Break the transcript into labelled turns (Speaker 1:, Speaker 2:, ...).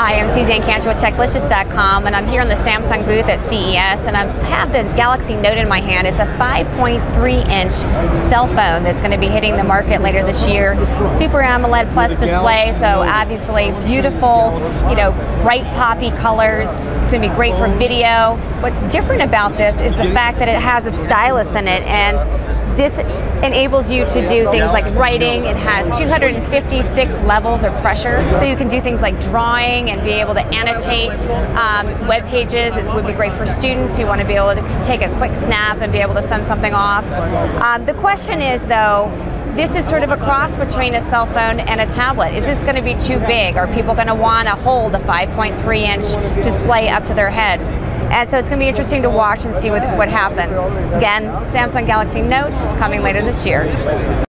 Speaker 1: Hi, I'm Suzanne Cantor with Techlicious.com, and I'm here on the Samsung booth at CES, and I have the Galaxy Note in my hand. It's a 5.3-inch cell phone that's going to be hitting the market later this year. Super AMOLED Plus display, so obviously beautiful, you know, bright poppy colors. It's going to be great for video. What's different about this is the fact that it has a stylus in it, and this enables you to do things like writing. It has 256 levels of pressure, so you can do things like drawing and be able to annotate um, web pages. It would be great for students who want to be able to take a quick snap and be able to send something off. Um, the question is, though, this is sort of a cross between a cell phone and a tablet. Is this going to be too big? Are people going to want to hold a 5.3 inch display up to their heads? And so it's going to be interesting to watch and see what, what happens. Again, Samsung Galaxy Note coming later this year.